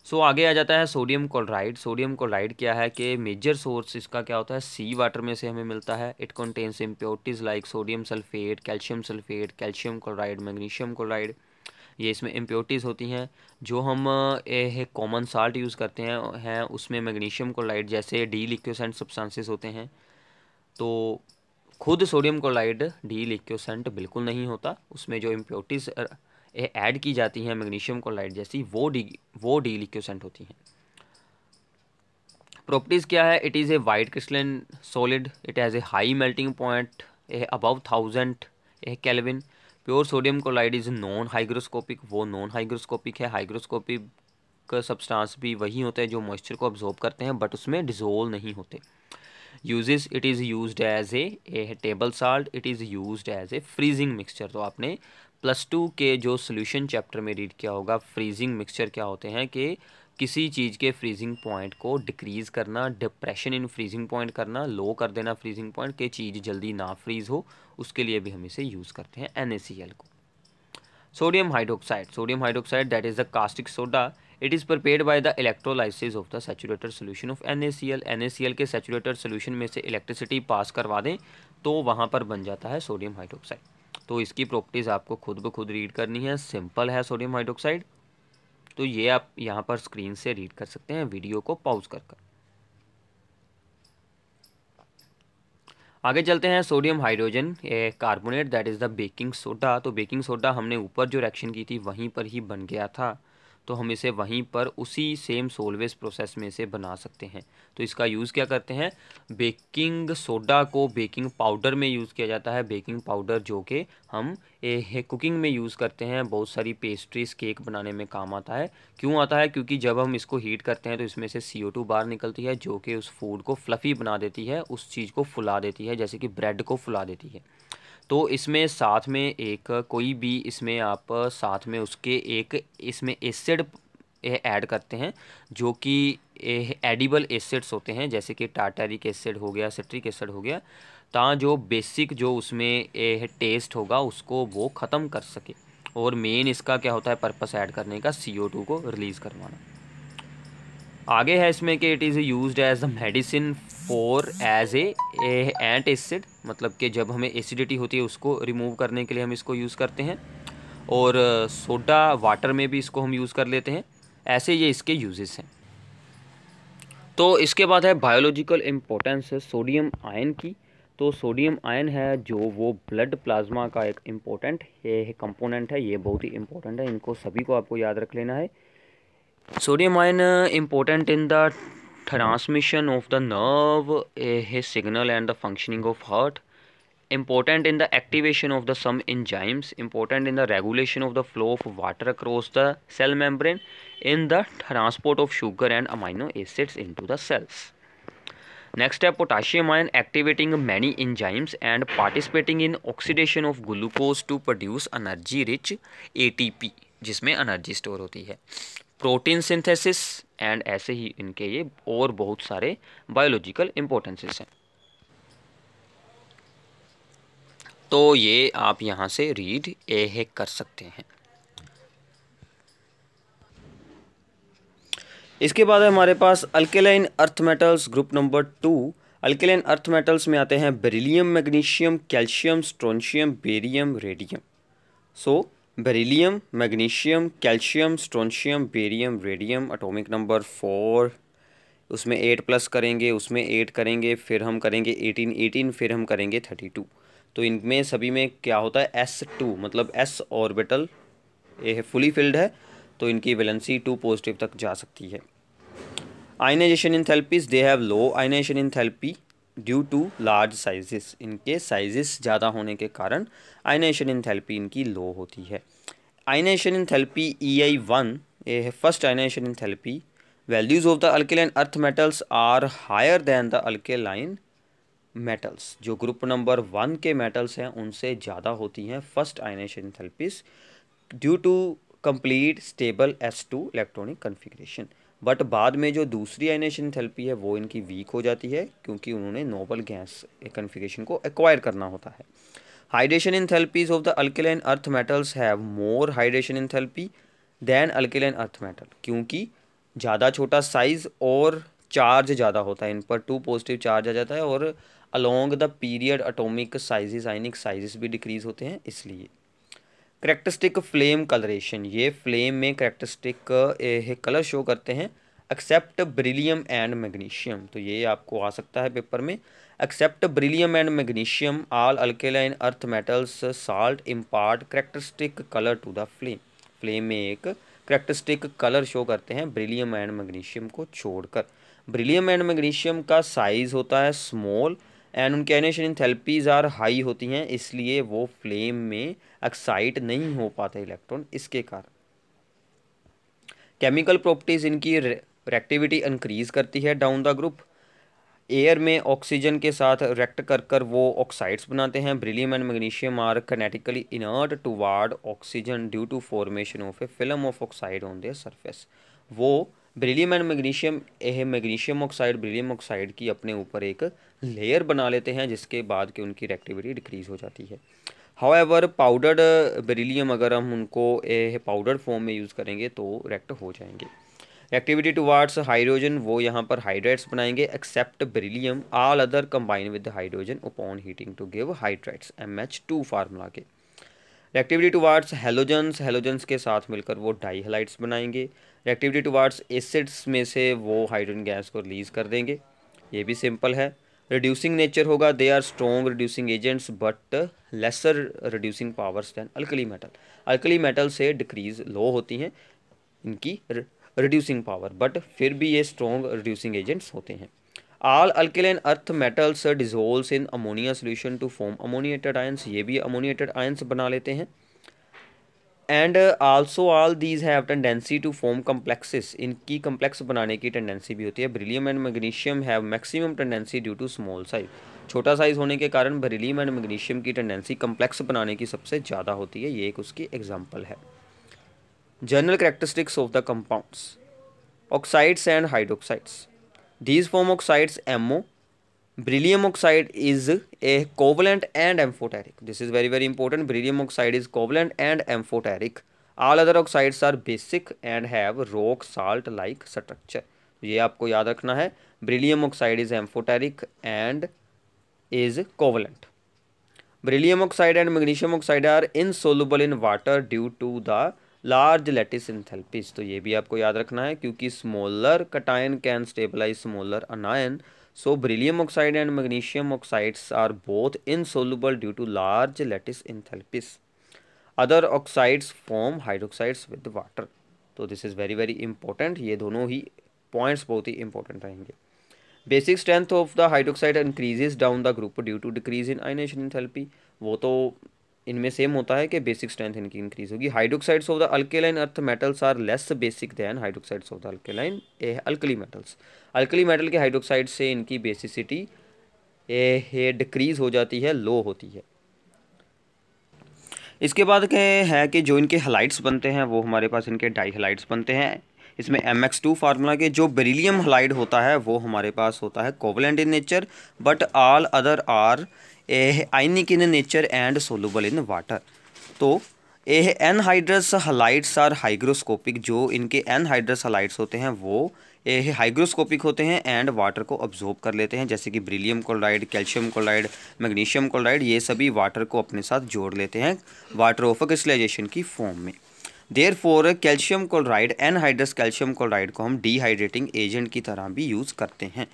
सो so, आगे आ जाता है सोडियम क्लोराइड। सोडियम क्लोराइड क्या है कि मेजर सोर्स इसका क्या होता है? सी वाटर में से हमें मिलता है। It contains impurities like sodium sulphate calcium sulphate calcium chloride magnesium chloride. ये इसमें इम्प्योरिटीज़ होती हैं, जो हम कॉमन साल्ट यूज़ करते हैं हैं, उसमें मैग्नीशियम क्लोराइड जैसे डी लिक्योसेंट सब्सटेंसेस होते हैं। तो खुद सोडियम क्लोराइड डी लिक्योसेंट बिल्कुल नहीं होता, उसमें जो इम्प्योरिटीज़ ऐड की जाती हैं मैग्नीशियम क्लोराइड जैसी, वो डी वो डी लिक्योसेंट होती हैं। प्रॉपर्टीज़ क्या है? It is a white crystalline solid it has a high melting point uh above thousand uh kelvin pure sodium chloride is non hygroscopic, वो नॉन हाइग्रोस्कोपिक है। हाइग्रोस्कोपिक सब्सटेंस भी वही होते हैं जो मॉइस्चर को ऑब्जॉर्ब करते हैं बट उसमें डिजोल्व नहीं होते। Uses it is use as a table salt it is use as a freezing mixture तो आपने प्लस टू के जो सोल्यूशन चैप्टर में रीड किया होगा फ्रीजिंग मिक्सचर क्या होते हैं कि किसी चीज़ के फ्रीजिंग पॉइंट को डिक्रीज़ करना डिप्रेशन इन फ्रीजिंग पॉइंट करना लो कर देना फ्रीजिंग पॉइंट कि चीज़ जल्दी ना फ्रीज हो, उसके लिए भी हम इसे यूज़ करते हैं एन को। Sodium hydroxide sodium hydroxide that is the caustic soda it is prepared by the electrolysis of the saturated solution of N N के सेचुरेटेड सोल्यूशन में से इलेक्ट्रिसिटी पास करवा दें तो वहाँ पर बन जाता है सोडियम हाइड्रोक्साइड तो इसकी प्रॉपर्टीज़ आपको खुद ब खुद रीड करनी है। सिंपल है सोडियम हाइड्रोक्साइड तो ये आप यहाँ पर स्क्रीन से रीड कर सकते हैं वीडियो को पॉज कर कर। आगे चलते हैं sodium hydrogen uh carbonate that is the baking soda तो बेकिंग सोडा हमने ऊपर जो रिएक्शन की थी, वहीं पर ही बन गया था। तो हम इसे वहीं पर उसी सेम सोलवेज प्रोसेस में से बना सकते हैं। तो इसका यूज़ क्या करते हैं? बेकिंग सोडा को बेकिंग पाउडर में यूज़ किया जाता है। बेकिंग पाउडर जो कि हम कुकिंग में यूज़ करते हैं। बहुत सारी पेस्ट्रीज केक बनाने में काम आता है। क्यों आता है? क्योंकि जब हम इसको हीट करते हैं तो इसमें से सी बाहर निकलती है, जो कि उस फ़ूड को फ्लफ़ी बना देती है, उस चीज़ को फुला देती है, जैसे कि ब्रेड को फुला देती है। तो इसमें साथ में एक, कोई भी इसमें आप साथ में उसके एक इसमें एसिड ऐड करते हैं, जो कि एडिबल एसिड्स होते हैं, जैसे कि टाटारिक एसिड हो गया सिट्रिक एसिड हो गया, ता जो बेसिक जो उसमें टेस्ट होगा, उसको वो ख़त्म कर सके। और मेन इसका क्या होता है पर्पस ऐड करने का सी को रिलीज़ करवाना। आगे है इसमें कि it is use as a medicine for as a antacid मतलब कि जब हमें एसिडिटी होती है उसको रिमूव करने के लिए हम इसको यूज़ करते हैं। और सोडा वाटर में भी इसको हम यूज़ कर लेते हैं। ऐसे ये इसके यूजेस हैं। तो इसके बाद है बायोलॉजिकल इम्पोर्टेंस सोडियम आयन की। तो सोडियम आयन है जो वो ब्लड प्लाज्मा का एक इम्पोर्टेंट ये कंपोनेंट है, ये बहुत ही इम्पोर्टेंट है। इनको सभी को आपको याद रख लेना है। Sodium ion important in the transmission of the nerve uh signal and the functioning of heart important in the activation of the some enzymes important in the regulation of the flow of water across the cell membrane in the transport of sugar and amino acids into the cells next है potassium ion activating many enzymes and participating in oxidation of glucose to produce energy rich A T P जिसमें energy store होती है। Protein synthesis and ऐसे ही इनके ये और बहुत सारे बायोलॉजिकल इम्पोर्टेंसेस हैं। तो ये आप यहाँ से रीड, ए कर सकते हैं। इसके बाद हमारे पास alkaline earth metals group number two alkaline earth metals में आते हैं beryllium magnesium calcium strontium barium radium so beryllium magnesium calcium strontium barium radium atomic number four उसमें एट प्लस करेंगे, उसमें एट करेंगे, फिर हम करेंगे एटीन एटीन फिर हम करेंगे थर्टी टू तो इनमें सभी में क्या होता है? एस टू मतलब एस ऑर्बिटल ये फुली फिल्ड है तो इनकी वैलेंसी टू पॉजिटिव तक जा सकती है. Ionisation enthalpies they have low ionisation enthalpy due to large sizes इनके साइजेस ज़्यादा होने के कारण आयनाइजेशन इन थेल्पी इनकी लो होती है. Ionisation in थेल्पी E I one ये है first ionisation enthalpy values of the alkaline earth metals are higher than the alkaline metals जो ग्रुप नंबर वन के मेटल्स हैं, उनसे ज़्यादा होती हैं first ionisation enthalpies due to complete stable S two electronic configuration but बाद में जो दूसरी आइनेशन थेरेपी है, वो इनकी वीक हो जाती है, क्योंकि उन्होंने नोबल गैस कन्फिग्रेशन को एक्वायर करना होता है। Hydration enthalpies of the alkaline earth metals have more hydration enthalpy than alkaline earth metal क्योंकि ज़्यादा छोटा साइज़ और चार्ज ज़्यादा होता है, इन पर टू पॉजिटिव चार्ज आ जाता है और along the period atomic sizes ionic sizes भी डिक्रीज होते हैं, इसलिए। करेक्टरिस्टिक फ्लेम कलरेशन ये फ्लेम में करेक्टरिस्टिक कलर शो करते हैं एक्सेप्ट ब्रिलियम एंड मैग्नीशियम तो ये आपको आ सकता है पेपर में। Except beryllium and magnesium all alkaline earth metals salt impart characteristic colour to the flame flame में एक करेक्टरिस्टिक कलर शो करते हैं ब्रिलियम एंड मैग्नीशियम को छोड़कर। ब्रिलियम एंड मैग्नीशियम का साइज़ होता है स्मॉल एंड उनके एनेशन इन थेल्पीज आर हाई होती हैं, इसलिए वो फ्लेम में एक्साइट नहीं हो पाते इलेक्ट्रॉन इसके कारण। केमिकल प्रॉपर्टीज़ इनकी रिएक्टिविटी इंक्रीज करती है डाउन द ग्रुप एयर में ऑक्सीजन के साथ रेक्ट कर कर वो ऑक्साइड्स बनाते हैं। Beryllium and magnesium are kinetically inert toward oxygen due to formation of a film of oxide on their surface वो ब्रिलियम एंड मैग्नीशियम यह मैग्नीशियम ऑक्साइड ब्रिलियम ऑक्साइड की अपने ऊपर एक लेयर बना लेते हैं, जिसके बाद कि उनकी रिएक्टिविटी डिक्रीज हो जाती है। हाउएवर पाउडर्ड बेरिलियम अगर हम उनको पाउडर फॉर्म में यूज़ करेंगे तो रेक्ट हो जाएँगे। एक्टिविटी टुवार्ड्स हाइड्रोजन वो यहाँ पर हाइड्रेट्स बनाएँगे except beryllium all other combine with hydrogen upon heating to give hydrates M H two formula के। एक्टिविटी टुवार्ड्स हेलोजन्स हेलोजन्स के साथ मिलकर वो डाई हेलाइट्स बनाएँगे। एक्टिविटी टुवार्ड्स एसिड्स में से वो हाइड्रोजन गैस को रिलीज़ कर देंगे। ये भी सिंपल है। रिड्यूसिंग नेचर होगा they are strong reducing agents but lesser reducing powers than alkali metal alkali metal से डिक्रीज लो होती हैं, इनकी रिड्यूसिंग पावर बट फिर भी ये स्ट्रॉन्ग रिड्यूसिंग एजेंट्स होते हैं। All alkaline earth metals dissolves in ammonia solution to form ammoniated ions ये भी अमोनिएटेड आयंस बना लेते हैं। And also all these have tendency to form complexes इनकी कम्प्लेक्स बनाने की टेंडेंसी भी होती है। Beryllium and magnesium have maximum tendency due to small size छोटा साइज़ होने के कारण ब्रिलियम एंड मैग्नीशियम की टेंडेंसी कम्प्लेक्स बनाने की सबसे ज़्यादा होती है। ये एक उसकी एग्ज़ाम्पल है। General characteristics of the compounds oxides and hydroxides these form oxides MO beryllium oxide is a covalent and amphoteric this is very very important beryllium oxide is covalent and amphoteric all other oxides are basic and have rock salt like structure ये आपको याद रखना है beryllium oxide is amphoteric and is covalent beryllium oxide and magnesium oxide are insoluble in water due to the large lattice enthalpies तो ये भी आपको याद रखना है, क्योंकि smaller cation can stabilize smaller anion So, beryllium oxide and magnesium oxides are both insoluble due to large lattice enthalpies. Other oxides form hydroxides with water तो this is very very important ये दोनों ही points बहुत ही important रहेंगे। Basic strength of the hydroxide increases down the group due to decrease in ionization enthalpy वो तो इनमें सेम होता है कि बेसिक स्ट्रेंथ इनकी इंक्रीज होगी। Hydroxides of the alkaline earth metals are less basic than hydroxides of the alkaline a alkali metals alkali metal के hydroxide से इनकी बेसिसिटी ए डिक्रीज हो जाती है लो होती है। इसके बाद के है कि जो इनके हलाइट्स बनते हैं, वो हमारे पास इनके डाई हलाइट्स बनते हैं। इसमें एम एक्स टू फार्मूला के जो बेरिलियम हलाइड होता है, वो हमारे पास होता है covalent in nature but all other are a ionic in nature and soluble in water तो ਇਹ एनहाइड्रस हलाइट्स आर हाइग्रोस्कोपिक जो इनके एनहाइड्रस हलाइट्स होते हैं, वो ये हाइग्रोस्कोपिक होते हैं एंड वाटर को अब्जॉर्ब कर लेते हैं, जैसे कि beryllium chloride calcium chloride magnesium chloride ये सभी वाटर को अपने साथ जोड़ लेते हैं वाटर ऑफ़ क्रिस्टलाइजेशन की फॉर्म में। Therefore calcium chloride anhydrous calcium chloride को हम डिहाइड्रेटिंग एजेंट की तरह भी यूज़ करते हैं।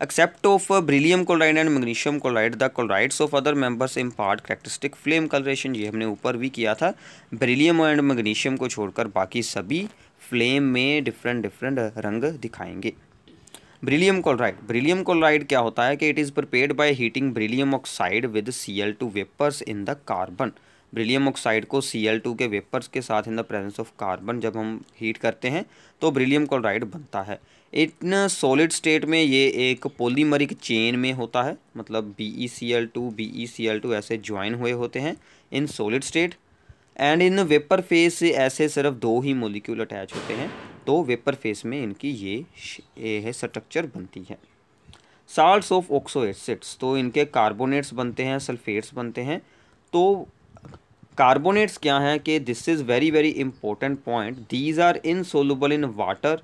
Except of beryllium chloride and magnesium chloride the chlorides of other members impart characteristic flame coloration ये हमने ऊपर भी किया था। ब्रिलियम एंड मैग्नीशियम को छोड़कर बाकी सभी फ्लेम में डिफरेंट डिफरेंट रंग दिखाएँगे। ब्रिलियम क्लोराइड ब्रिलियम क्लोराइड क्या होता है कि it is prepared by heating beryllium oxide with C L two vapours in the carbon beryllium oxide को सी एल टू के वेपर्स के साथ in the presence of carbon जब हम हीट करते हैं तो ब्रिलियम क्लोराइड बनता है। इन सॉलिड स्टेट में ये एक पोलीमरिक चेन में होता है मतलब B E C L two B E C L two ऐसे ज्वाइन हुए होते हैं in solid state and in vapour phase से ऐसे सिर्फ़ दो ही मोलिक्यूल अटैच होते हैं तो वेपर फेस में इनकी ये ये स्ट्रक्चर बनती है। साल्ट्स ऑफ़ ऑक्सो एसिड्स तो इनके कार्बोनेट्स बनते हैं सल्फेट्स बनते हैं तो कार्बोनेट्स क्या हैं कि this is very very important point these are insoluble in water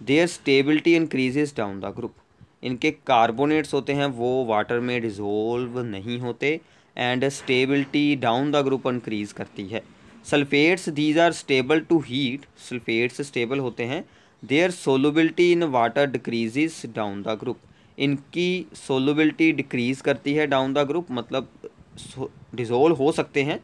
their stability increases down the group इनके कार्बोनेट्स होते हैं, वो वाटर में डिज़ोल्व नहीं होते and stability down the group increase करती है. Sulphates these are stable to heat sulphates stable होते हैं. Their solubility in water decreases down the group इनकी सोलबिलिटी डिक्रीज करती है डाउन द ग्रुप मतलब डिजोल्व हो सकते हैं.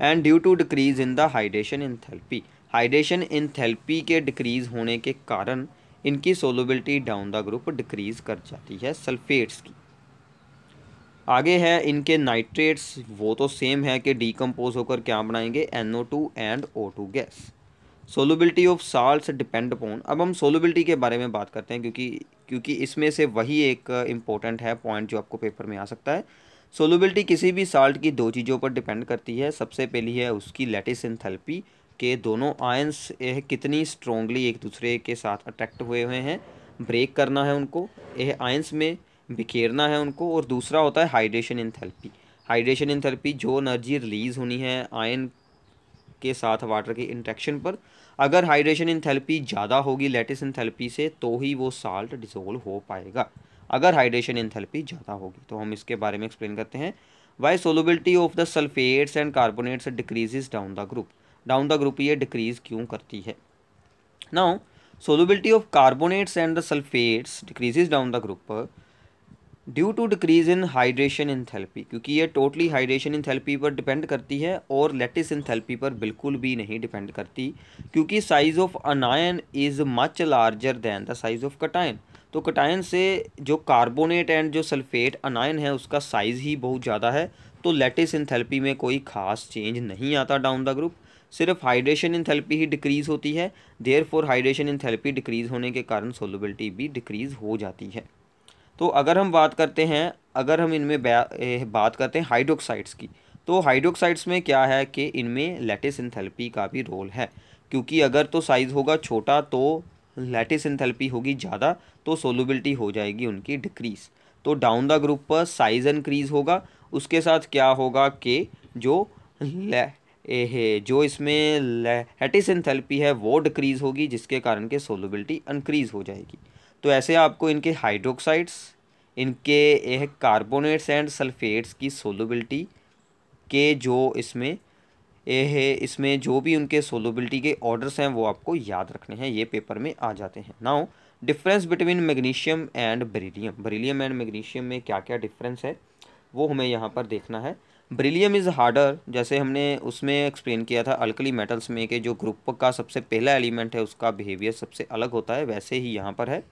And due to decrease in the hydration enthalpy hydration enthalpy के डिक्रीज होने के कारण इनकी solubility down the group decrease कर जाती है सल्फेट्स की। आगे है इनके नाइट्रेट्स वो तो सेम है कि डीकम्पोज होकर क्या बनाएँगे? Two and O two gas solubility of salts depend upon अब हम सोलबिलिटी के बारे में बात करते हैं क्योंकि क्योंकि इसमें से वही एक इम्पोर्टेंट है पॉइंट जो आपको पेपर में आ सकता है। सोलबिलिटी किसी भी साल्ट की दो चीज़ों पर डिपेंड करती है। सबसे पहली है उसकी लेटिस इंथेल्पी के दोनों आयंस यह कितनी स्ट्रोंगली एक दूसरे के साथ अट्रैक्ट हुए हुए हैं। ब्रेक करना है उनको। यह आयंस में बिखेरना है उनको और दूसरा होता है hydration enthalpy hydration enthalpy जो एनर्जी रिलीज़ होनी है आयन के साथ वाटर के इंट्रैक्शन पर, अगर हाइड्रेशन इन थेरेपी ज़्यादा होगी लेटिस इन थेरेपी से तो ही वो साल्ट डिसोल्व हो पाएगा। अगर हाइड्रेशन थेरेपी ज़्यादा होगी तो हम इसके बारे में एक्सप्लेन करते हैं। Why solubility of the sulphates and carbonates decreases down the group down the group ये डिक्रीज क्यों करती है? Now solubility of carbonates and the sulphates decreases down the group due to decrease in hydration enthalpy क्योंकि ये totally hydration इन थेल्पी पर depend करती है और लेटिस इन थेल्पी पर बिल्कुल भी नहीं डिपेंड करती, क्योंकि size of anion is much larger than the size of cation तो कटायन से जो कार्बोनेट एंड जो सल्फेट अनायन है, उसका साइज़ ही बहुत ज़्यादा है तो लेटिस इन थेल्पी में कोई ख़ास चेंज नहीं आता डाउन द ग्रुप सिर्फ़ हाइड्रेशन इन थेल्पी ही डिक्रीज़ होती है therefore hydration enthalpy decrease होने के कारण सोलोबिलिटी भी डिक्रीज़ हो जाती है। तो अगर हम बात करते हैं, अगर हम इनमें बात करते हैं हाइड्रोक्साइड्स की तो हाइड्रोक्साइड्स में क्या है कि इनमें लेटिस इंथेल्पी का भी रोल है। क्योंकि अगर तो साइज़ होगा छोटा तो लेटिस इंथेल्पी होगी ज़्यादा तो सोलबिलिटी हो जाएगी उनकी डिक्रीज़ तो डाउन द ग्रुप पर साइज़ इंक्रीज़ होगा, उसके साथ क्या होगा कि जो ए जो इसमें लेटिस है, वो डिक्रीज़ होगी, जिसके कारण के सोलबिलिटी इंक्रीज़ हो जाएगी. तो ऐसे आपको इनके हाइड्रोक्साइड्स इनके यह कार्बोनेट्स एंड सल्फेट्स की सोलोबिलिटी के जो इसमें यह इसमें जो भी उनके सोलबिलिटी के ऑर्डर्स हैं, वो आपको याद रखने हैं, ये पेपर में आ जाते हैं. Now difference between magnesium and beryllium beryllium and magnesium में क्या क्या डिफरेंस है, वो हमें यहाँ पर देखना है। ब्रिलियम इज़ हार्डर जैसे हमने उसमें एक्सप्लेन किया था अल्कली मेटल्स में कि जो ग्रुप का सबसे पहला एलिमेंट है, उसका बिहेवियर सबसे अलग होता है, वैसे ही यहाँ पर है।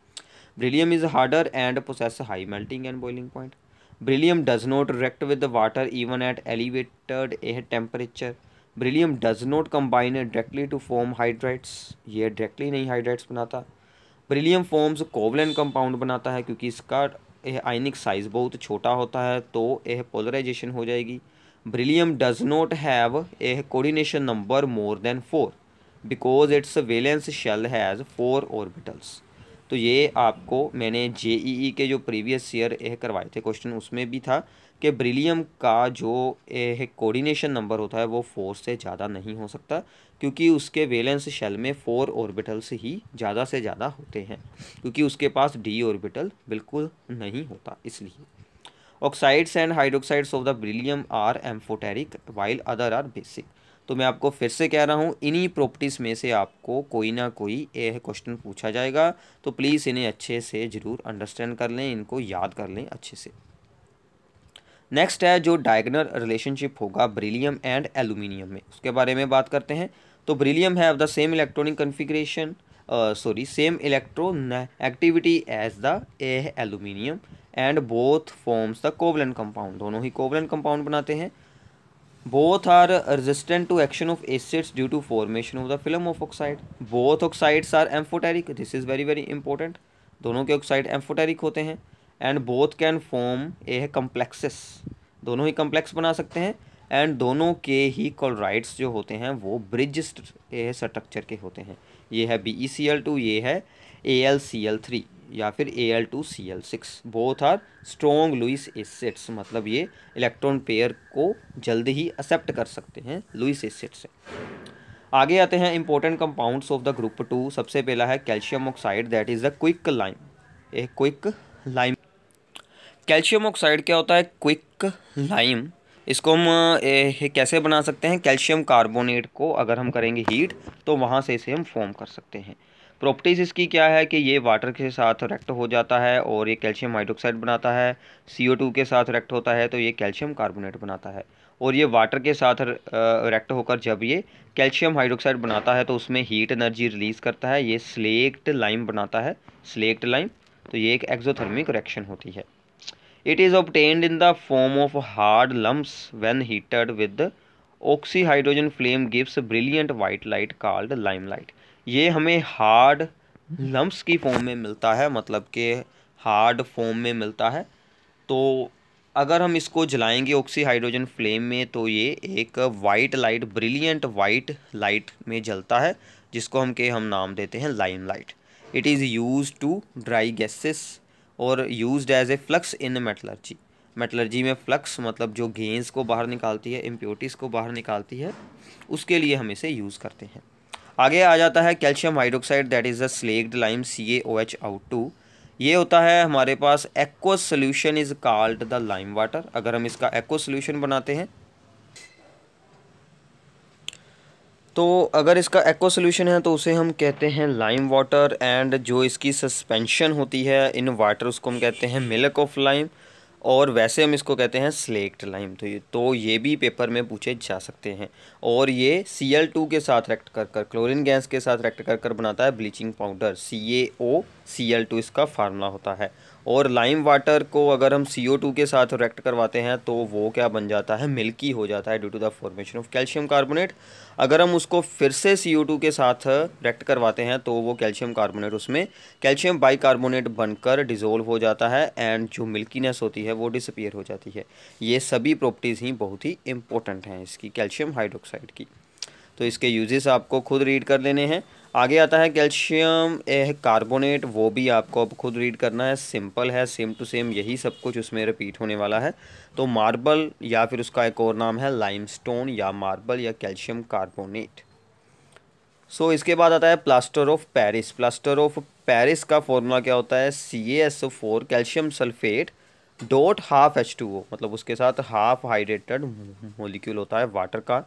Beryllium is harder and process high melting and boiling point beryllium does not react with water even at elevated air temperature beryllium does not combine directly to form hydrides ये डायरेक्टली नहीं हाइड्राइट्स बनाता। Beryllium forms covalent compound बनाता है क्योंकि इसका यह आयनिक size बहुत छोटा होता है तो यह पोलराइजेशन हो जाएगी। Beryllium does not have a coordination number more than four because its valence shell has four orbitals तो ये आपको मैंने जे ई ई के जो प्रीवियस ईयर यह करवाए थे क्वेश्चन उसमें भी था। कि ब्रिलियम का जो कोऑर्डिनेशन नंबर होता है, वो फोर से ज़्यादा नहीं हो सकता, क्योंकि उसके वेलेंस शेल में फोर ऑर्बिटल्स ही ज़्यादा से ज़्यादा होते हैं, क्योंकि उसके पास डी ऑर्बिटल बिल्कुल नहीं होता, इसलिए। Oxides and hydroxides of the beryllium are amphoteric while other are basic तो मैं आपको फिर से कह रहा हूँ, इन्हीं प्रॉपर्टीज़ में से आपको कोई ना कोई यह क्वेश्चन पूछा जाएगा तो प्लीज़ इन्हें अच्छे से ज़रूर अंडरस्टैंड कर लें, इनको याद कर लें अच्छे से। नेक्स्ट है जो डायगनल रिलेशनशिप होगा ब्रिलियम एंड एलुमिनियम में। उसके बारे में बात करते हैं। तो beryllium have the same electronic configuration sorry same electro activity as the a aluminium and both forms the covalent compound दोनों ही कोवलेंट कंपाउंड बनाते हैं। Both are resistant to action of acids due to formation of the film of oxide both oxides are amphoteric this is very very important दोनों के oxide amphoteric होते हैं। And both can form a complexes दोनों ही complex बना सकते हैं and दोनों के ही क्लोराइड्स जो होते हैं, वो ब्रिज ए स्ट्रक्चर के होते हैं। ये है B E C L two ये है A L C L three या फिर A L two C L six both are strong Lewis acids मतलब ये इलेक्ट्रॉन पेयर को जल्द ही एक्सेप्ट कर सकते हैं लुइस एसिड से। आगे आते हैं important compounds of the group two सबसे पहला है calcium oxide that is the quicklime a quicklime calcium oxide क्या होता है? Quicklime. इसको हम कैसे बना सकते हैं? कैल्शियम कार्बोनेट को अगर हम करेंगे हीट तो वहाँ से इसे हम फॉर्म कर सकते हैं। प्रॉपर्टीज़ इसकी क्या है कि ये वाटर के साथ रेक्ट हो जाता है और ये कैल्शियम हाइड्रोक्साइड बनाता है। सी के साथ रेक्ट होता है तो ये कैल्शियम कार्बोनेट बनाता है। और ये वाटर के साथ रेक्ट होकर जब ये कैल्शियम हाइड्रोक्साइड बनाता है तो उसमें हीट एनर्जी रिलीज़ करता है। ये स्लेक्ट लाइम बनाता है। स्लेक्ट लाइम तो ये एक एक्जोथर्मिक रिएक्शन होती है। It is obtained in the form of hard lumps when heated with oxyhydrogen flame gives brilliant white light called limelight ये हमें हार्ड लम्स की फॉर्म में मिलता है मतलब कि हार्ड फॉर्म में मिलता है। तो अगर हम इसको जलाएँगे ऑक्सी हाइड्रोजन फ्लेम में तो ये एक white light brilliant white light में जलता है, जिसको हम के हम नाम देते हैं limelight it is use to dry gases और use as a flux in metallurgy metallurgy में फ्लक्स मतलब जो गेंस को बाहर निकालती है इम्प्योरिटीज़ को बाहर निकालती है, उसके लिए हम इसे यूज़ करते हैं। आगे आ जाता है calcium hydroxide that is a slaked lime C A O H out two ये होता है हमारे पास aqueous solution is called the lime water अगर हम इसका एक्व सोल्यूशन बनाते हैं तो अगर इसका एक्व सोल्यूशन है तो उसे हम कहते हैं लाइम वाटर एंड जो इसकी सस्पेंशन होती है इन वाटर उसको हम कहते हैं मिल्क ऑफ़ लाइम और वैसे हम इसको कहते हैं स्लेक्ट लाइम तो ये तो ये भी पेपर में पूछे जा सकते हैं। और ये सी एल टू के साथ रेक्ट कर कर क्लोरिन गैस के साथ रेक्ट कर कर बनाता है bleaching powder C A O C L two इसका फार्मूला होता है। और लाइम वाटर को अगर हम सी के साथ रेक्ट करवाते हैं तो वो क्या बन जाता है? मिल्की हो जाता है due to the formation of calcium carbonate अगर हम उसको फिर से सी के साथ रेक्ट करवाते हैं तो वो कैल्शियम कार्बोनेट उसमें कैल्शियम बाइकार्बोनेट बनकर डिज़ोल्व हो जाता है एंड जो मिल्कीनेस होती है, वो डिसपियर हो जाती है. ये सभी प्रॉपर्टीज़ ही बहुत ही इंपॉर्टेंट हैं इसकी कैल्शियम हाइड्रोक्साइड की. तो इसके यूजेस आपको खुद रीड कर लेने हैं. आगे आता है कैल्शियम ए कार्बोनेट वो भी आपको अब खुद रीड करना है। सिंपल है सेम टू सेम यही सब कुछ उसमें रिपीट होने वाला है। तो मार्बल या फिर उसका एक और नाम है लाइमस्टोन या मार्बल या कैल्शियम कार्बोनेट। सो so, इसके बाद आता है plaster of Paris. Plaster of Paris का फॉर्मूला क्या होता है? C A S four calcium sulphate dot half H two O मतलब उसके साथ हाफ़ हाइड्रेटेड मोलिक्यूल होता है वाटर का।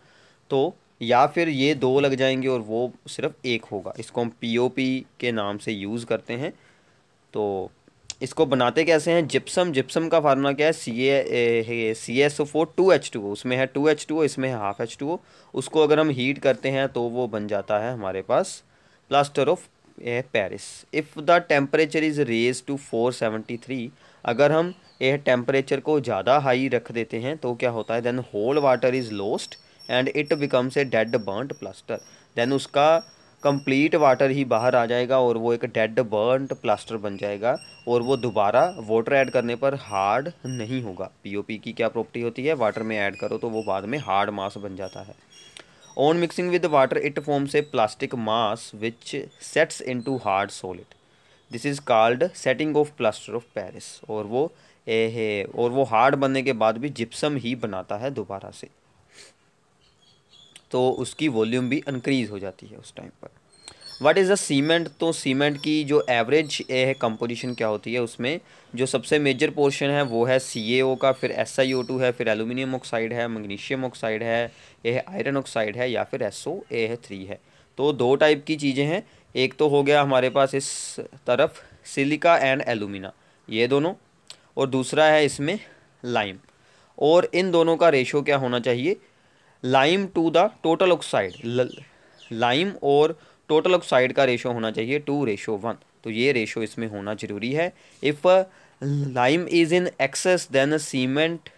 तो या फिर ये दो लग जाएँगे और वो सिर्फ़ एक होगा। इसको हम पीओपी के नाम से यूज़ करते हैं। तो इसको बनाते कैसे हैं? जिप्सम जिप्सम का फार्मूला क्या है? C A C S O four two H two उसमें है टू एच टू इसमें है हाफ़ एच टू ओ उसको अगर हम हीट करते हैं तो वो बन जाता है हमारे पास। Plaster of a Paris if the temperature is raise to four seventy three अगर हम यह टेम्परेचर को ज़्यादा हाई रख देते हैं तो क्या होता है? Then whole water is lost and it becomes a dead burned plaster then उसका कंप्लीट वाटर ही बाहर आ जाएगा और वो एक डेड बर्नड प्लास्टर बन जाएगा और वो दोबारा वाटर ऐड करने पर हार्ड नहीं होगा। पीओपी की क्या प्रॉपर्टी होती है? वाटर में ऐड करो तो वो बाद में हार्ड मास बन जाता है। On mixing with water it forms a plastic mass which sets to hard solid this is called setting of plaster of Paris और वो, ए, है, और वो हार्ड बनने के बाद भी जिप्सम ही बनाता है दोबारा से। तो उसकी वॉल्यूम भी इंक्रीज़ हो जाती है उस टाइम पर। व्हाट इज़ द सीमेंट तो सीमेंट की जो एवरेज है कंपोजिशन क्या होती है उसमें? जो सबसे मेजर पोर्शन है, वो है सीएओ का, फिर एस आई ओ टू है, फिर एलुमिनियम ऑक्साइड है मैग्नीशियम ऑक्साइड है ये है आयरन ऑक्साइड है, या फिर एस ओ ए है थ्री है। तो दो टाइप की चीज़ें हैं। एक तो हो गया हमारे पास इस तरफ़ सिलिका एंड एलुमिना ये दोनों। और दूसरा है इसमें लाइम और इन दोनों का रेशो क्या होना चाहिए? Lime to the total oxide lime और टोटल ऑक्साइड का रेशो होना चाहिए टू रेशो वन तो ये रेशो इसमें होना ज़रूरी है। If lime is in excess then cement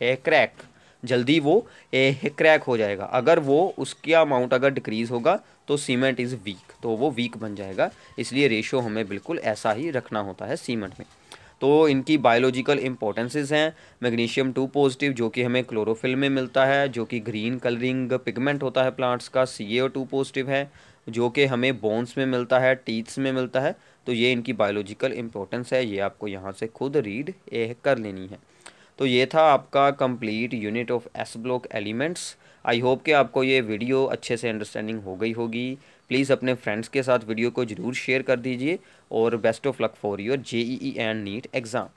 a crack जल्दी वो ए क्रैक हो जाएगा। अगर वो उसका अमाउंट अगर डिक्रीज़ होगा तो सीमेंट इज़ वीक तो वो वीक बन जाएगा। इसलिए रेशो हमें बिल्कुल ऐसा ही रखना होता है सीमेंट में। तो इनकी बायोलॉजिकल इंपॉर्टेंसेस हैं। मैग्नीशियम टू पॉजिटिव जो कि हमें क्लोरोफिल में मिलता है, जो कि ग्रीन कलरिंग पिगमेंट होता है प्लांट्स का सी टू पॉजिटिव है, जो कि हमें बोन्स में मिलता है टीथ्स में मिलता है। तो ये इनकी बायोलॉजिकल इंपॉर्टेंस है, ये आपको यहाँ से खुद रीड कर लेनी है। तो ये था आपका complete unit of S block elements I hope कि आपको ये वीडियो अच्छे से अंडरस्टैंडिंग हो गई होगी। प्लीज़ अपने फ्रेंड्स के साथ वीडियो को ज़रूर शेयर कर दीजिए और best of luck for your J E and NEET exam